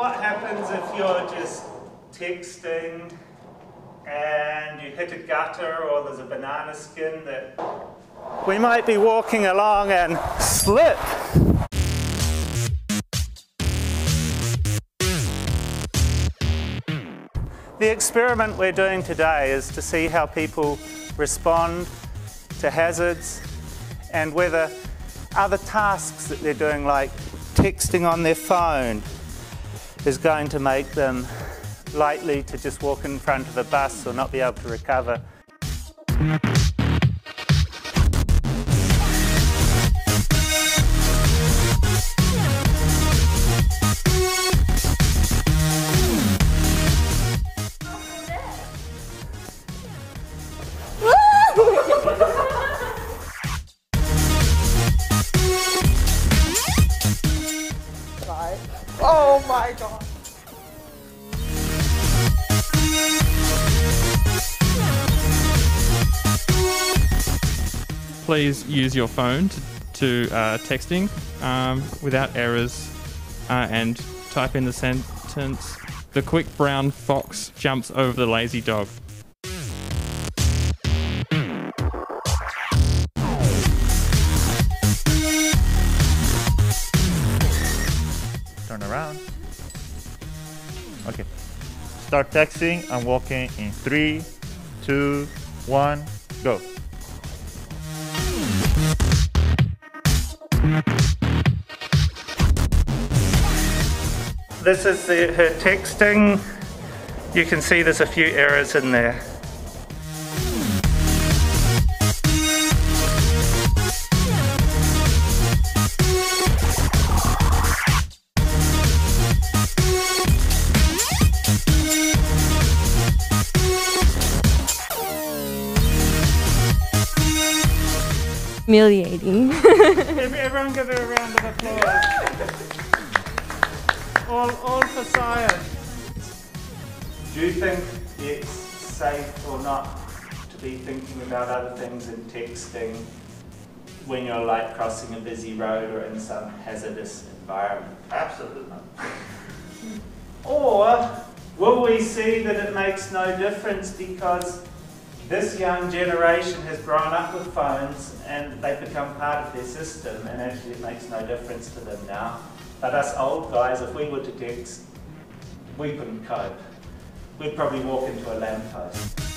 what happens if you're just texting and you hit a gutter or there's a banana skin that we might be walking along and slip. The experiment we're doing today is to see how people respond to hazards and whether other tasks that they're doing like texting on their phone is going to make them likely to just walk in front of a bus or not be able to recover. My god. Please use your phone to, to uh, texting um, without errors uh, and type in the sentence The quick brown fox jumps over the lazy dog. Turn around. Okay. Start texting and walking in three, two, one, go. This is the, her texting. You can see there's a few errors in there. Humiliating. Everyone give her a round of applause. All, all for science. Do you think it's safe or not to be thinking about other things and texting when you're like crossing a busy road or in some hazardous environment? Absolutely not. Or will we see that it makes no difference because this young generation has grown up with phones and they've become part of their system and actually it makes no difference to them now. But us old guys, if we were to text, we couldn't cope. We'd probably walk into a lamppost.